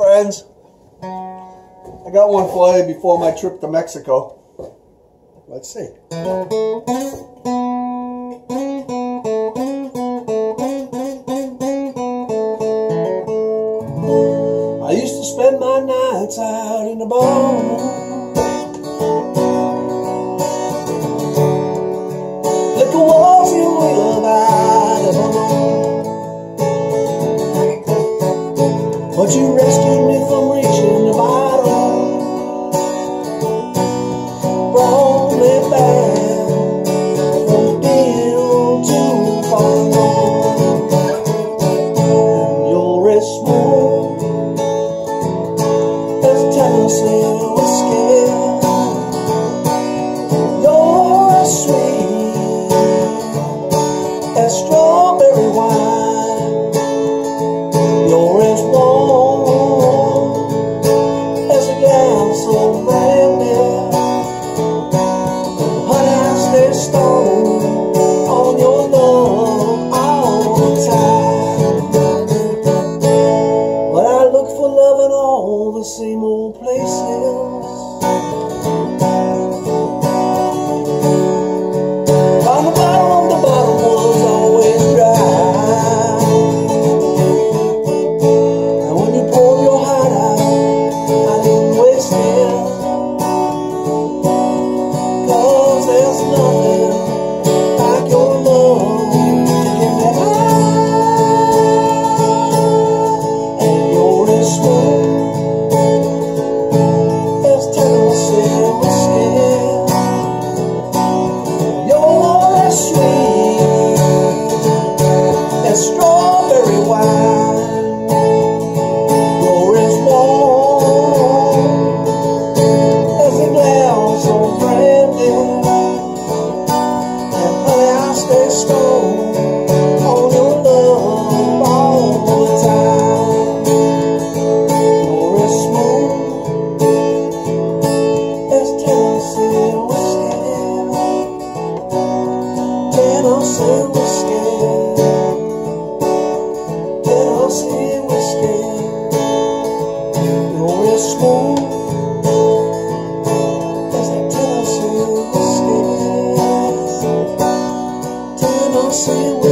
friends. I got one flooded before my trip to Mexico. Let's see. I used to spend my nights out in the bar. that strawberry wine. You're as warm as a glass of brandy. Honey, I stay stoned on your love all the time. But I look for love in all the same old places. still see you.